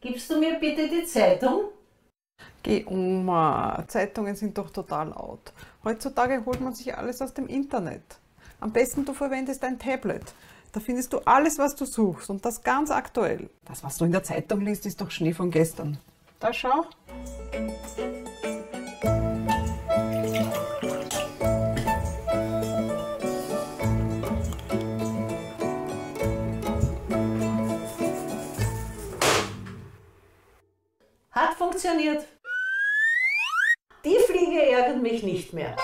Gibst du mir bitte die Zeitung? Geh Oma, Zeitungen sind doch total laut. Heutzutage holt man sich alles aus dem Internet. Am besten du verwendest ein Tablet. Da findest du alles, was du suchst und das ganz aktuell. Das, was du in der Zeitung liest, ist doch Schnee von gestern. Da schau. Hat funktioniert. Die Fliege ärgert mich nicht mehr.